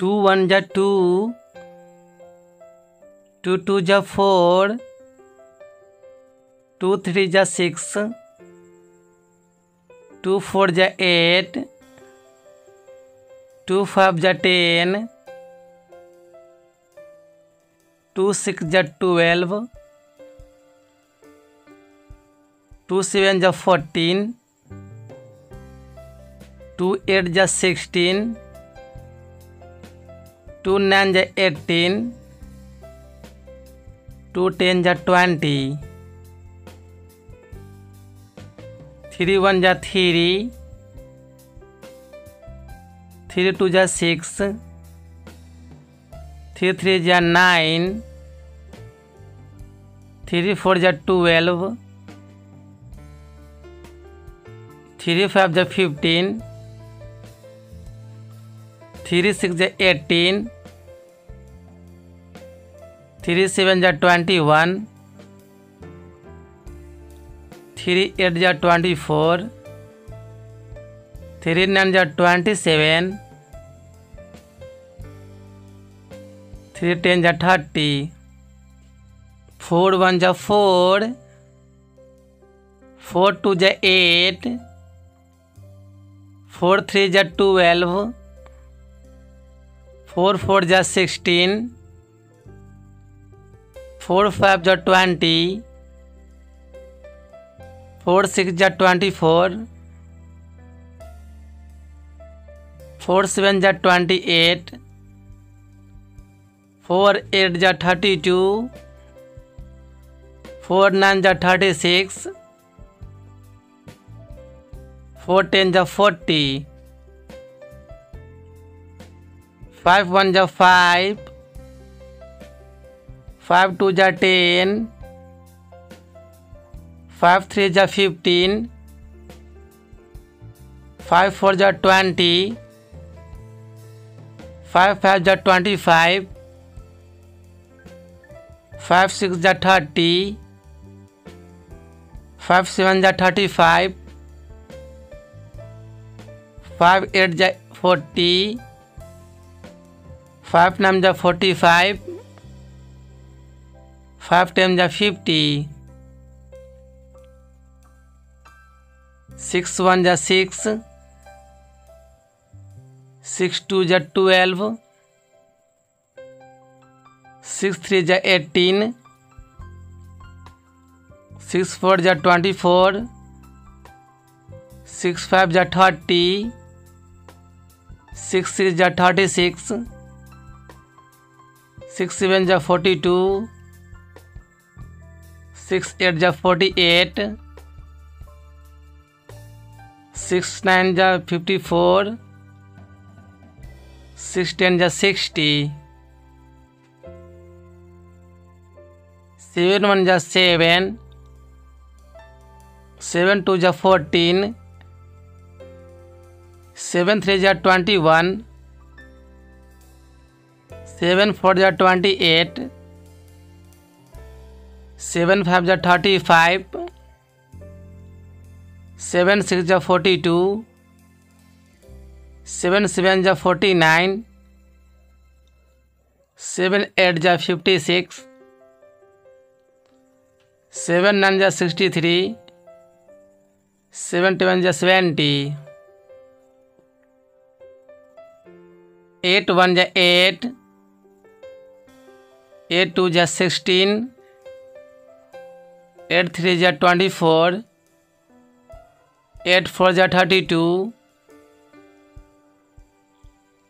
To one जा two two two जा four, two three जा सिक्स, टू फोर जा एट, टू फाइव जा टेन, टू सिक्स जा ट्वेल्व, टू सेवन जा फोर्टीन, टू एट जा सिक्सटीन टू नाइन जा एटीन, टू टेन जा ट्वेंटी, थ्री वन जा थ्री थ्री टू जा सिक्स, थ्री थ्री जा नाइन, थ्री फोर जा ट्वेल्व, थ्री फाइव जा फिफ्टीन थ्री सिक्स जा एटीन, थ्री सेवन जा ट्वेंटी वन, थ्री एट जा ट्वेंटी फोर, थ्री नाइन जा ट्वेंटी सेवन, थ्री टेन जा थर्टी, फोर वन जा फोर फोर टू जा एट, फोर थ्री जा ट्वेल्व फोर फोर जा सिक्सटीन फोर फाइव जा ट्वेंटी फोर सिक्स जा ट्वेंटी फोर फोर सेवन जा ट्वेंटी एट फोर एट जा थर्टी टू फोर नाइन जा थर्टी सिक्स फोर टेन जा forty five one जा five five two जा ten five three जा fifteen five four जा twenty five five जा twenty five five six जा thirty five seven जा थर्टी फाइव फाइव एट जा फोर्टी फाइव नाइन जा फोर्टी फाइव फाइव टेन जा फिफ्टी सिक्स वन जा सिक्स सिक्स टू जा ट्वेल्व सिक्स थ्री जा एटीन सिक्स फोर जा ट्वेंटी फोर सिक्स फाइव जा थर्टी सिक्स सिक्स जा थर्टी सिक्स सिक्स सेवन जा फोर्टी टू, सिक्स एट जा forty eight, six nine जा fifty four, six ten जा sixty, seven one जा seven seven two जा fourteen, seven three जा twenty one seven four जा twenty eight seven five जा thirty five seven six जा forty two seven seven जा forty nine seven eight जा fifty six seven nine जा sixty three seven one जा seventy eight one जा eight eight two जा sixteen eight three जा twenty four eight four जा thirty two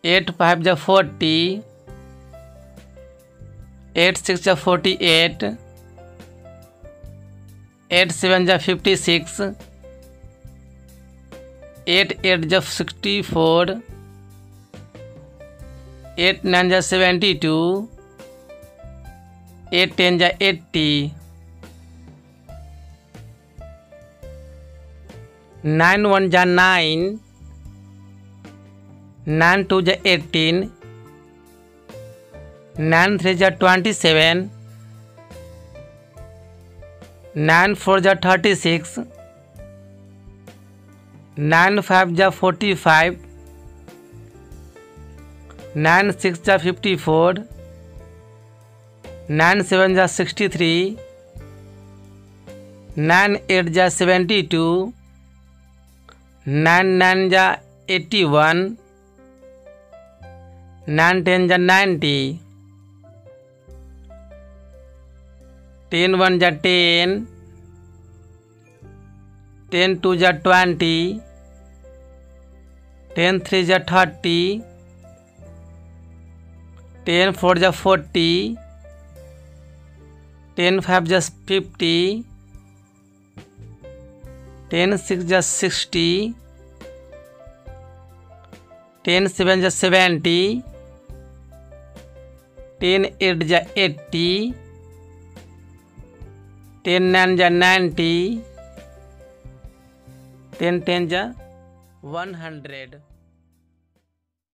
eight five जा forty eight six जा forty eight eight seven जा fifty six eight eight जा sixty four eight nine जा seventy two eight ten जा eighty. Nine one जा nine. Nine two जा eighteen nine three जा twenty seven. Nine four जा thirty six. Nine five जा forty five. Nine six जा fifty four. Nine seven जा sixty three, nine eight जा seventy two, nine nine जा eighty one, nine ten जा ninety ten one जा ten ten two जा twenty, ten three जा thirty, ten four जा forty ten five जा fifty, ten six जा सिक्सटी, टेन सेवन जा सेवेंटी, टेन एट जा एट्टी, टेन नाइन जा नाइन्टी टेन टेन जा वन हंड्रेड।